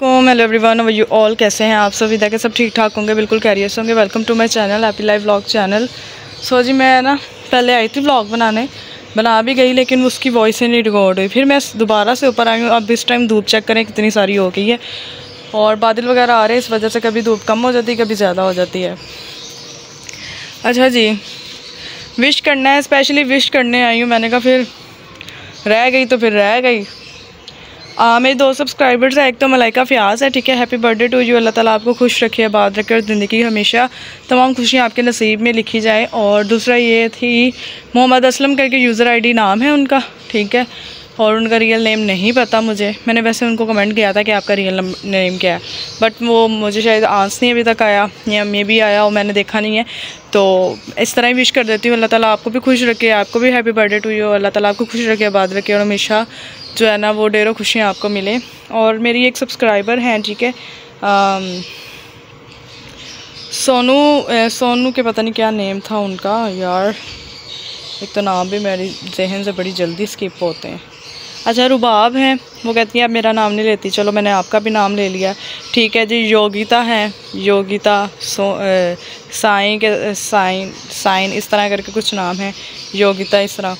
को hello everyone you all कैसे हैं आप सभी? देखे सब ठीक ठाक होंगे, बिल्कुल कैरियर्स होंगे। Welcome to my channel happy life vlog channel so जी, मैं ना, पहले आई थी व्लॉग बनाने। बना भी गई, लेकिन उसकी वॉइस ही नहीं रिकॉर्ड हुई। फिर मैं दोबारा से ऊपर आई हूँ। अब इस टाइम धूप चेक करें, कितनी सारी हो गई है। और बादल वगैरह आ रहे हैं, इस वजह से कभी धूप कम हो जाती है, कभी ज़्यादा हो जाती है। अच्छा जी विश करना है स्पेशली विश करने आई हूँ। मैंने कहा, फिर रह गई तो फिर रह गई। मेरे दो सब्सक्राइबर्स हैं, एक तो मलाइका फ्याज है, ठीक है happy birthday to you Allah ताला आपको खुश रखे बात रखे और ज़िंदगी हमेशा तमाम खुशियाँ आपके नसीब में लिखी जाए। और दूसरा ये थी मोहम्मद असलम करके यूज़र आईडी नाम है उनका, ठीक है। और उनका रियल नेम नहीं पता मुझे। मैंने वैसे उनको कमेंट किया था कि आपका रियल नेम क्या है। बट वो मुझे शायद आंस नहीं अभी तक आया, या मे भी आया और मैंने देखा नहीं है। तो इस तरह ही विश कर देती हूँ। अल्लाह ताला आपको भी खुश रखे, आपको भी happy birthday to you Allah ताला आपको खुश रखे आबाद रखे और हमेशा जो है ना वो ढेरों खुशियाँ आपको मिले। और मेरी एक सब्सक्राइबर हैं, ठीक है? सोनू सोनू के पता नहीं क्या नेम था उनका। यार एक तो नाम भी मेरी जहन से बड़ी जल्दी स्किप होते हैं। अच्छा रुबाब हैं। वो कहती हैं अब मेरा नाम नहीं लेती। चलो मैंने आपका भी नाम ले लिया। ठीक है जी योगिता हैं। योगिता सो साइन के साइन साइन इस तरह करके कुछ नाम है। योगिता इस तरह।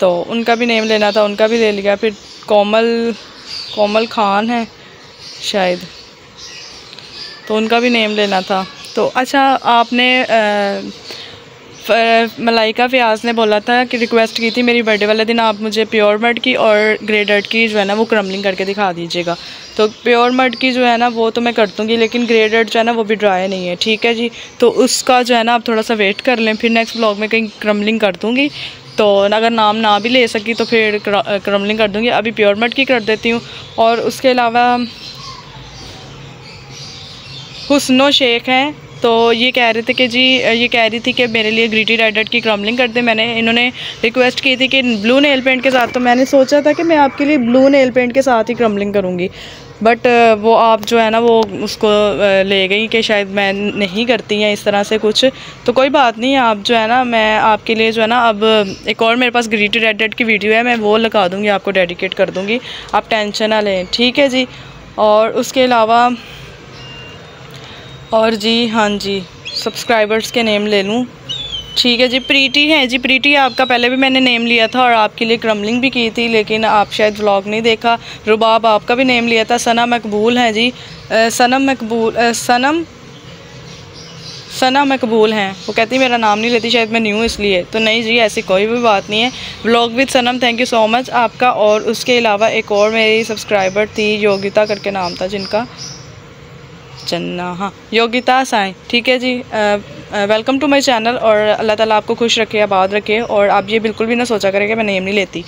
तो उनका भी नेम लेना था उनका भी ले लिया। फिर कोमल कोमल खान है शायद। तो उनका भी नेम लेना था। तो अच्छा आपने आ, मलाइका फ्याज ने बोला था कि रिक्वेस्ट की थी मेरी बर्थडे वाले दिन आप मुझे प्योर मड की और ग्रेडर्ट की जो है ना वो क्रमलिंग करके दिखा दीजिएगा। तो प्योर मड की जो है ना वो तो मैं कर दूँगी, लेकिन ग्रेडर्ट जो है ना वो भी ड्राई नहीं है, ठीक है जी? तो उसका जो है ना आप थोड़ा सा वेट कर लें, फिर नेक्स्ट ब्लॉग में कहीं क्रमलिंग कर दूँगी। तो अगर नाम ना भी ले सकी तो फिर क्रमलिंग कर दूँगी। अभी प्योर मड की कर देती हूँ, और उसके अलावा हुसनो शेख हैं। तो ये कह रहे थे कि जी ये कह रही थी कि मेरे लिए ग्रीटी राइडर की क्रमलिंग कर दे। मैंने, इन्होंने रिक्वेस्ट की थी कि ब्लू नेल पेंट के साथ तो मैंने सोचा था कि मैं आपके लिए ब्लू नेल पेंट के साथ ही क्रमलिंग करूँगी। बट वो आप जो है ना, वो उसको ले गई कि शायद मैं नहीं करती हैं इस तरह से कुछ। तो कोई बात नहीं, आप जो है ना, मैं आपके लिए जो है ना, अब एक और मेरे पास ग्रीटी रेड की वीडियो है, मैं वो लगा दूँगी, आपको डेडिकेट कर दूँगी। आप टेंशन ना लें, ठीक है जी? और उसके अलावा और जी हाँ जी सब्सक्राइबर्स के नेम ले लूँ। ठीक है जी, प्रीति है जी, प्रीति आपका पहले भी मैंने नेम लिया था और आपके लिए क्रमलिंग भी की थी, लेकिन आप शायद व्लॉग नहीं देखा। रुबाब आपका भी नेम लिया था, सना मकबूल है जी। सनम मकबूल सनम, सना मकबूल हैं। वो कहती मेरा नाम नहीं लेती, शायद मैं न्यू इसलिए। तो नहीं जी, ऐसी कोई भी बात नहीं है। Vlog with Sanam thank you so much आपका और उसके अलावा एक और मेरी सब्सक्राइबर थी, योगिता करके नाम था जिनका। चन्ना। हाँ योगिता साई ठीक है ji welcome to my channel और अल्लाह ताला आपको खुश रखे आबाद रखे और आप ये बिल्कुल भी ना सोचा करें कि मैं नेम नहीं लेती।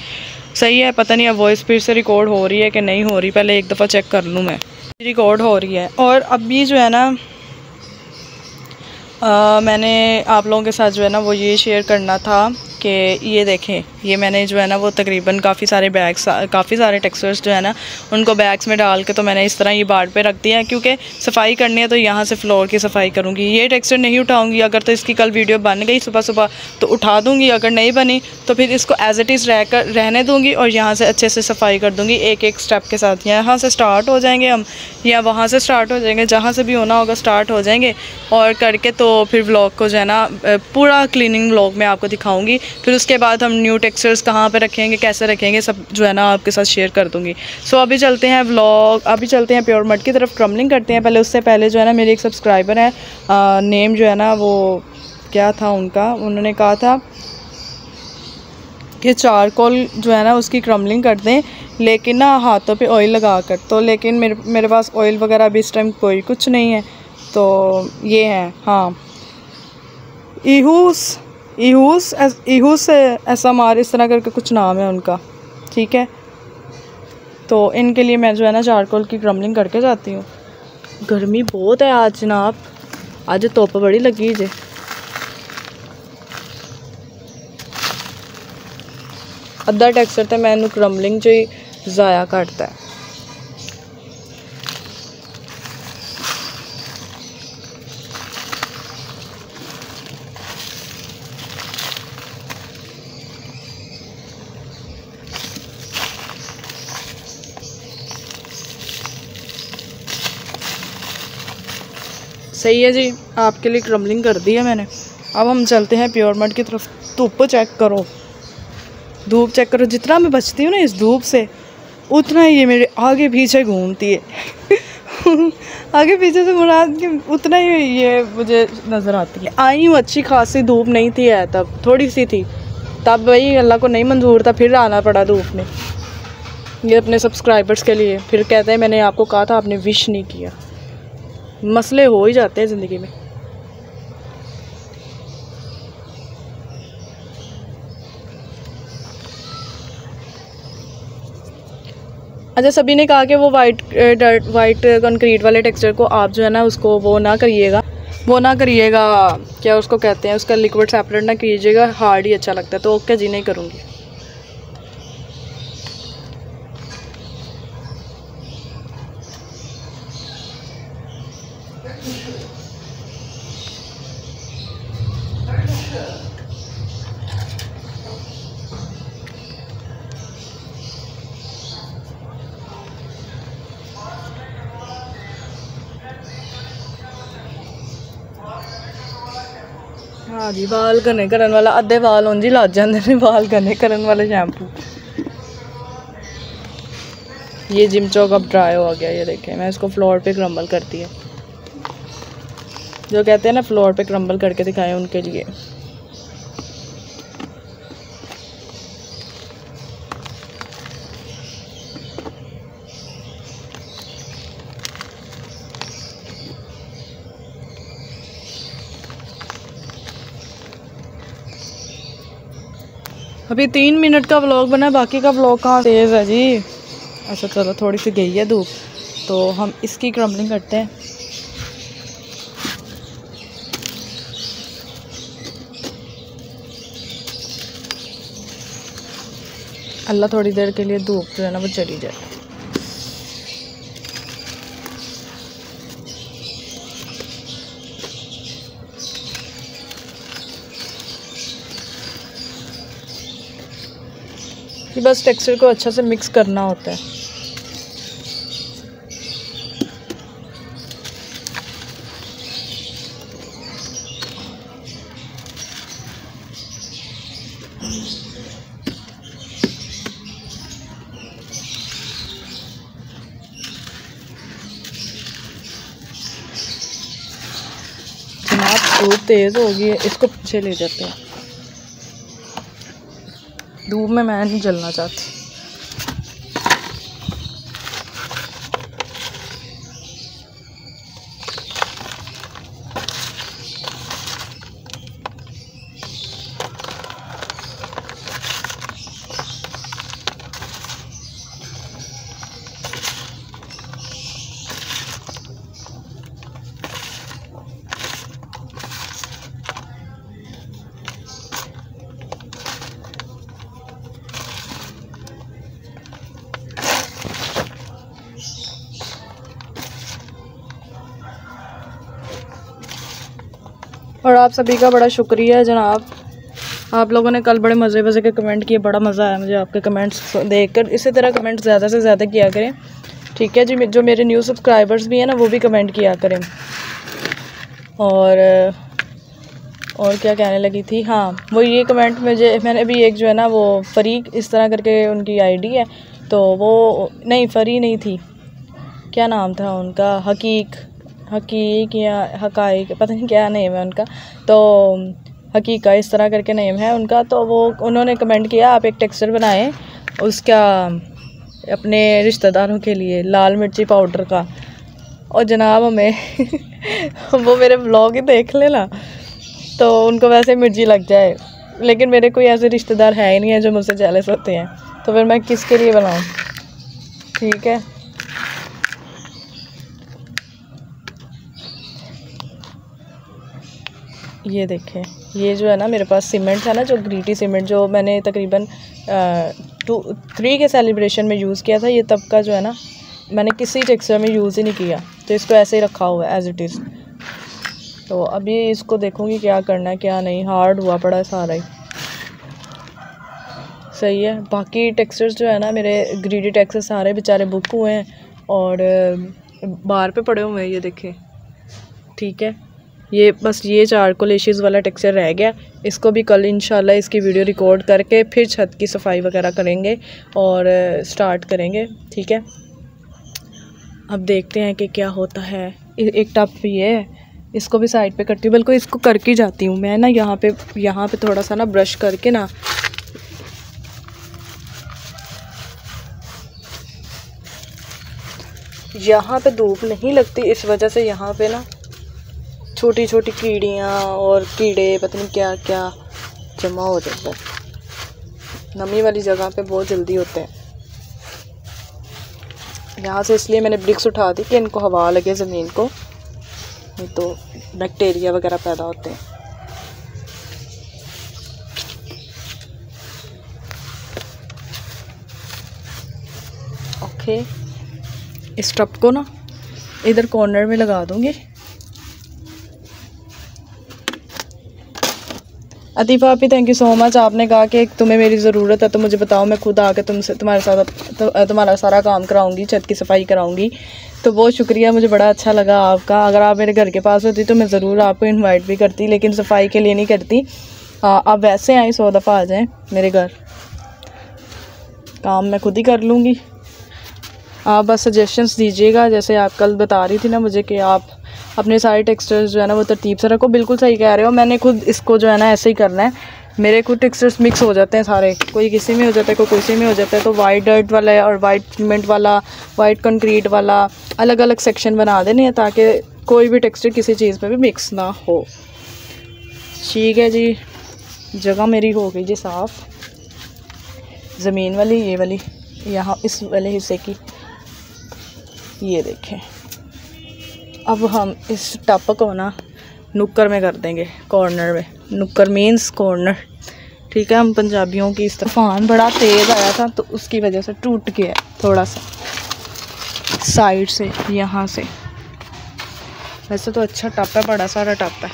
सही है पता नहीं अब वॉइस फिर से रिकॉर्ड हो रही है कि नहीं हो रही पहले एक दफ़ा चेक कर लूँ मैं। रिकॉर्ड हो रही है और अभी जो है ना आ, मैंने आप लोगों के साथ जो है ना वो ये शेयर करना था कि ये देखें ये मैंने जो है ना वो तकरीबन काफ़ी सारे बैग्स काफ़ी सारे टेक्सचर्स जो है ना, उनको बैग्स में डाल के तो मैंने इस तरह ये बाढ़ पे रख दिया है, क्योंकि सफ़ाई करनी है तो यहाँ से फ्लोर की सफ़ाई करूँगी। ये टेक्सचर नहीं उठाऊँगी, अगर तो इसकी कल वीडियो बन गई सुबह सुबह तो उठा दूँगी, अगर नहीं बनी तो फिर इसको एज इट इज़ रह कर, रहने दूँगी और यहाँ से अच्छे से सफ़ाई कर दूँगी। एक एक स्टेप के साथ यहाँ से स्टार्ट हो जाएँगे हम, या वहाँ से स्टार्ट हो जाएँगे, जहाँ से भी होना होगा स्टार्ट हो जाएँगे। और करके तो फिर व्लॉग को जो है ना, पूरा क्लिनिंग व्लॉग में आपको दिखाऊँगी। फिर उसके बाद हम न्यू टेक्सचर्स कहाँ पे रखेंगे, कैसे रखेंगे, सब जो है ना आपके साथ शेयर कर दूँगी। सो अभी चलते हैं व्लॉग अभी चलते हैं प्योर मट की तरफ़ क्रमलिंग करते हैं। पहले उससे पहले जो है ना, मेरी एक सब्सक्राइबर है नेम जो है ना, वो क्या था उनका? उन्होंने कहा था कि चारकोल जो है ना, उसकी क्रमलिंग कर दें, लेकिन ना हाथों पे ऑयल लगा कर। तो लेकिन मेरे मेरे पास ऑयल वगैरह अभी इस टाइम कोई कुछ नहीं है। तो ये है हाँ। ईहूस ईहूस ईहूस ऐसा मार, इस तरह करके कुछ नाम है उनका, ठीक है? तो इनके लिए मैं जो है ना चारकोल की क्रमलिंग करके जाती हूँ। गर्मी बहुत है आज जनाब। आज धुप बड़ी लगी जे। अद्धा टैक्सर तो मैं क्रमलिंग च ही ज़ाया करता है। सही है जी, आपके लिए क्रमलिंग कर दी है मैंने। अब हम चलते हैं प्योर मड की तरफ़। धूप चेक करो। धूप चेक करो। जितना मैं बचती हूँ ना इस धूप से, उतना ही ये मेरे आगे पीछे घूमती है। आगे पीछे से मुराद कि उतना ही ये मुझे नज़र आती है। आई हूँ अच्छी खासी, धूप नहीं थी है तब। थोड़ी सी थी। तब वही अल्लाह को नहीं मंजूर था, फिर आना पड़ा धूप में। ये अपने सब्सक्राइबर्स के लिए। फिर कहते हैं, मैंने आपको कहा था, आपने विश नहीं किया। मसले हो ही जाते हैं ज़िंदगी में। अच्छा सभी ने कहा कि वो वाइट वाइट कंक्रीट वाले टेक्सचर को आप जो है ना उसको वो ना करिएगा। वो ना करिएगा, क्या उसको कहते हैं, उसका लिक्विड सेपरेट ना कीजिएगा हार्ड ही अच्छा लगता है तो ओके जी, नहीं करूँगी। हाँ जी, बाल घने करने वाला, अद्धे बाल उंज ही लग जाते हैं बाल घने करने वाले शैम्पू ये जिम चौक अब ड्राई हो गया, ये देखें, मैं इसको फ्लोर पे क्रम्बल करती है। जो कहते हैं ना फ्लोर पे क्रम्बल करके दिखाएँ उनके लिए। अभी तीन मिनट का व्लॉग बना बाकी का व्लॉग कहाँ तेज़ है जी। अच्छा चलो, थोड़ी सी गई है धूप तो हम इसकी क्रम्बलिंग करते हैं। अल्लाह थोड़ी देर के लिए धूप जो है ना वो चली जाए। कि बस टेक्सचर को अच्छा से मिक्स करना होता है जनाब धूप तेज़ हो गई है, इसको पीछे ले जाते हैं। धूप में मैं नहीं जलना चाहती। और आप सभी का बड़ा शुक्रिया जनाब। आप लोगों ने कल बड़े मज़े मज़े के कमेंट किए, बड़ा मज़ा आया मुझे आपके कमेंट्स देखकर। इसी तरह कमेंट ज़्यादा से ज़्यादा किया करें। ठीक है जी जो मेरे न्यू सब्सक्राइबर्स भी हैं ना, वो भी कमेंट किया करें। और और क्या कहने लगी थी? हाँ वो ये कमेंट मुझे, मैंने भी एक जो है ना, वो फ़रीक इस तरह करके उनकी आईडी है तो वो, नहीं, फ़री नहीं थी। क्या नाम था उनका? हकीक। हकीक या हकाइक, पता नहीं क्या नेम है उनका। तो हकीका इस तरह करके नेम है उनका। तो वो, उन्होंने कमेंट किया, आप एक टेक्सचर बनाएँ उसका, अपने रिश्तेदारों के लिए लाल मिर्ची पाउडर का। और जनाब हमें, वो मेरे ब्लॉग ही देख लेना। तो उनको वैसे मिर्ची लग जाए, लेकिन मेरे कोई ऐसे रिश्तेदार है ही नहीं है जो मुझसे जेलस होते हैं। तो फिर मैं किसके लिए बनाऊँ? ठीक है? ये देखें, ये जो है ना मेरे पास सीमेंट था ना, जो ग्रीटी सीमेंट जो मैंने तकरीबन टू थ्री के सेलिब्रेशन में यूज़ किया था, ये तब का जो है ना, मैंने किसी टेक्सचर में यूज़ ही नहीं किया। तो इसको ऐसे ही रखा हुआ है एज़ इट इज़ तो अभी इसको देखूँगी क्या करना है, क्या नहीं। हार्ड हुआ पड़ा सारा ही। सही है। बाकी टेक्सचर्स जो है ना, मेरे ग्रीडी टेक्सचर सारे बेचारे बुक हुए हैं और बाहर पे पड़े हुए हैं, ये देखें। ठीक है? ये बस ये चार को लेशीज वाला टेक्सचर रह गया। इसको भी कल इंशाल्लाह इसकी वीडियो रिकॉर्ड करके फिर छत की सफ़ाई वगैरह करेंगे और स्टार्ट करेंगे, ठीक है? अब देखते हैं कि क्या होता है। एक टप ये है। इसको भी साइड पे करती हूँ। बिल्कुल इसको करके जाती हूँ मैं ना, यहाँ पे यहाँ पे थोड़ा सा ना ब्रश करके ना। यहाँ पे धूप नहीं लगती, इस वजह से यहाँ पे ना छोटी छोटी कीड़ियाँ और कीड़े, पता नहीं क्या क्या जमा हो जाता है। नमी वाली जगह पे बहुत जल्दी होते हैं। यहाँ से इसलिए मैंने ब्रिक्स उठा दी कि इनको हवा लगे ज़मीन को, नहीं तो बैक्टीरिया वगैरह पैदा होते हैं। ओके इस टप को ना इधर कॉर्नर में लगा दूँगी। अतीफ़ा आपी थैंक यू सो मच आपने कहा कि तुम्हें मेरी ज़रूरत है तो मुझे बताओ मैं खुद आके तुमसे तुम्हारे साथ तो, तुम्हारा सारा काम कराऊँगी छत की सफ़ाई कराऊँगी। तो बहुत शुक्रिया मुझे बड़ा अच्छा लगा आपका। अगर आप मेरे घर के पास होती तो मैं ज़रूर आपको इन्वाइट भी करती लेकिन सफ़ाई के लिए नहीं करती। आ, आप वैसे आए सौ दफ़ा आ जाएँ मेरे घर। काम मैं खुद ही कर लूँगी। आप बस सजेशंस दीजिएगा जैसे आप कल बता रही थी ना मुझे कि आप अपने सारे टेक्सचर्स जो है ना, वो तरतीब से रखो। बिल्कुल सही कह रहे हो। मैंने खुद इसको जो है ना, ऐसे ही करना है। मेरे खुद टेक्सचर्स मिक्स हो जाते हैं सारे। कोई किसी में हो जाता है, कोई किसी में हो जाता है तो वाइट डर्ट वाला और वाइट सीमेंट वाला वाइट कंक्रीट वाला अलग अलग सेक्शन बना देने हैं ताकि कोई भी टेक्सचर किसी चीज़ में भी मिक्स ना हो। ठीक है जी। जगह मेरी हो गई जी साफ़। ज़मीन वाली, ये वाली। यहाँ इस वाले हिस्से की। ये देखें। अब हम इस टप को ना नुक्कर में कर देंगे कॉर्नर में। नुक्कर मीन्स कॉर्नर ठीक है, हम पंजाबियों की इस तूफ़ान बड़ा तेज़ आया था तो उसकी वजह से टूट गया थोड़ा सा। साइड से, यहाँ से। वैसे तो अच्छा टप है, बड़ा सारा टप है।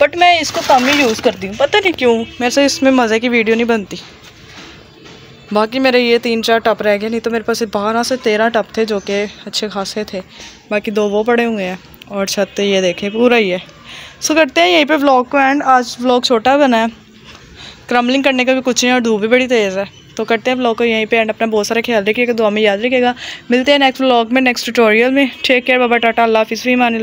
बट मैं इसको कम ही यूज़ करती हूँ। पता नहीं क्यों, मेरे से इसमें मज़े की वीडियो नहीं बनती। बाकी मेरे ये तीन चार टप रह गए, नहीं तो मेरे पास बारह से तेरह टप थे जो कि अच्छे खासे थे। बाकी दो वो पड़े हुए हैं और छत ये देखें, पूरा ही है। सो करते हैं यहीं पे व्लॉग को एंड आज व्लॉग छोटा बना है। क्रमलिंग करने का भी कुछ नहीं और धूप भी बड़ी तेज़ है। तो करते हैं व्लॉग को यहीं पे एंड अपना बहुत सारा ख्याल रखिएगा, दुआ में याद रखिएगा। मिलते हैं नेक्स्ट व्लॉग में नेक्स्ट ट्यूटोरियल में। टेक केयर बाबा, टाटा, अल्लाह हाफिज़ भी मान